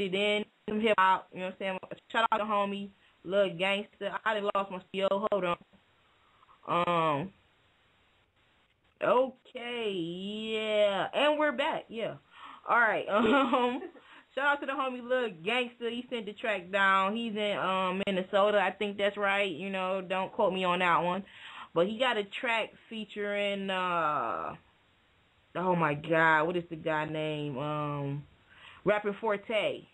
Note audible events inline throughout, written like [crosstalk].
it in some hip hop. You know what I'm saying? Shout out to homie, little gangster. I done lost my yo. Hold on. Um. Okay, yeah, and we're back. Yeah. All right. [laughs] Um. Shout out to the homie little Gangster. He sent the track down. He's in um Minnesota. I think that's right. You know, don't quote me on that one. But he got a track featuring uh oh my god, what is the guy name? Um Rapper Forte.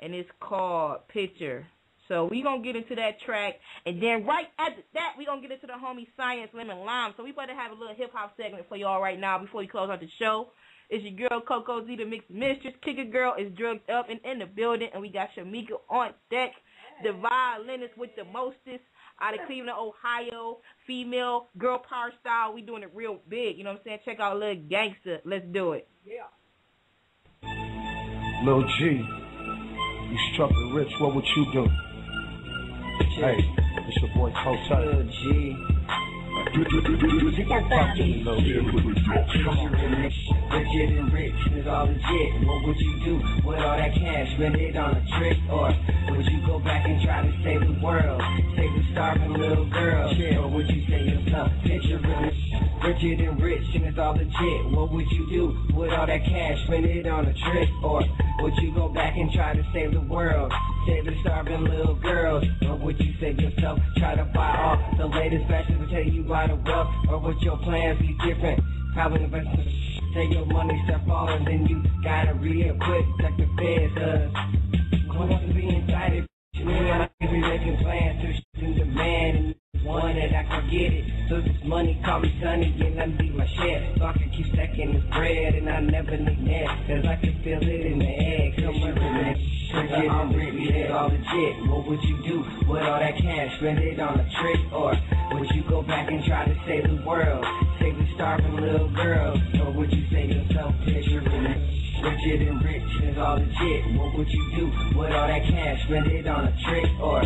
And it's called Picture. So we gonna get into that track, and then right after that, we gonna get into the homie Science Lemon Lime. So we better have a little hip hop segment for y'all right now before we close out the show. It's your girl Coco Z, the mixed mistress. Kicker girl is drugged up and in the building, and we got Shamika on deck. The violinist with the mostest out of Cleveland, Ohio. Female girl power style. We doing it real big. You know what I'm saying? Check out little Gangster. Let's do it. Yeah. Lil G, you struggling rich. What would you do? Hey, it's your boy Coach Lil G. Legit and rich is all legit. What would you do with all that cash? Spend it on a trip, or would you go back and try to save the world, save the starving little girl? Or and rich and it's all legit? What would you do with all that cash? Spend it on a trip, or would you go back and try to save the world, save the starving little girls? Or would you save yourself, try to buy all the latest fashion fashions until you buy the wealth? Or would your plans be different? Probably investment. Take your money, start falling, then you gotta re-equip, like the feds does. So this money call me sunny, and I need my share. So I can keep stacking this bread, and I never need that, cause I can feel it in the air. Come on, man. Legit and rich, yeah, all legit. What would you do with all that cash? Spend it on a trick, or would you go back and try to save the world? Save the starving little girl, or would you save yourself it? Legit and rich is all legit. What would you do with all that cash? Spend it on a trick, or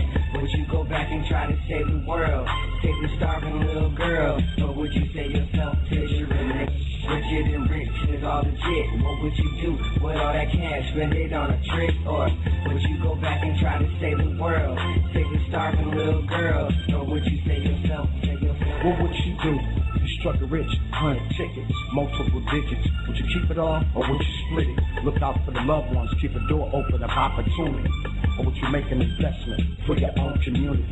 and try to save the world? Save the starving little girl, or would you save yourself picturing it? Legit and rich is all legit. What would you do with all that cash? Spend it on a trick, or would you go back and try to save the world? Save the starving little girl, or would you save yourself? Yourself. What would you do? You struck a rich, hundred tickets, multiple digits. Would you keep it all or would you split it? Look out for the loved ones, keep a door open of opportunity. Would you make an investment for your own community?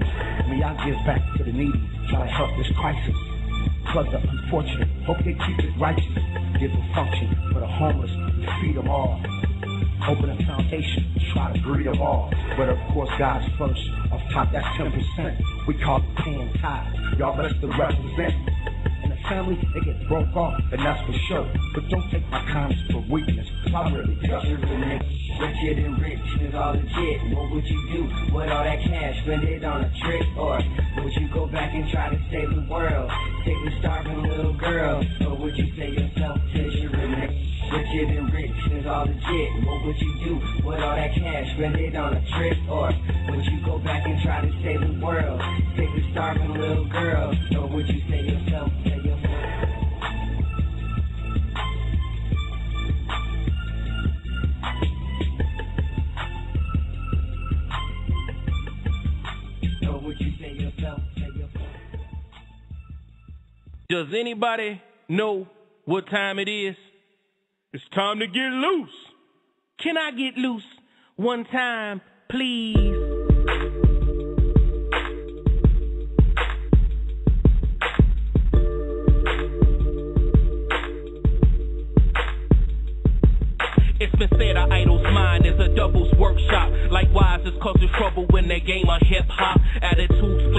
Me, I give back to the needy, try to help this crisis. Plug the unfortunate, hope they keep it righteous. Give a function for the homeless, and feed them all. Open a foundation, try to breed them all. But of course, God's first. Off top, that's 10%. We call it paying tithes. Y'all best to represent. Family, they get broke off, and that's for sure. But don't take my comments for weakness. I'm really Picture do. rich, Legit and rich is all legit. What would you do with all that cash? Spend it on a trip, or would you go back and try to save the world? Save the starving little girl, or would you say yourself picture rich? Legit and rich is all legit. What would you do with all that cash? Spend it on a trip, or would you go back and try to save the world? Save the starving little girl, or would you say yourself, Does anybody know what time it is? It's time to get loose. Can I get loose one time, please? It's been said our idol's mind is a doubles workshop. Likewise, it's causing trouble when they game of hip hop. Attitudes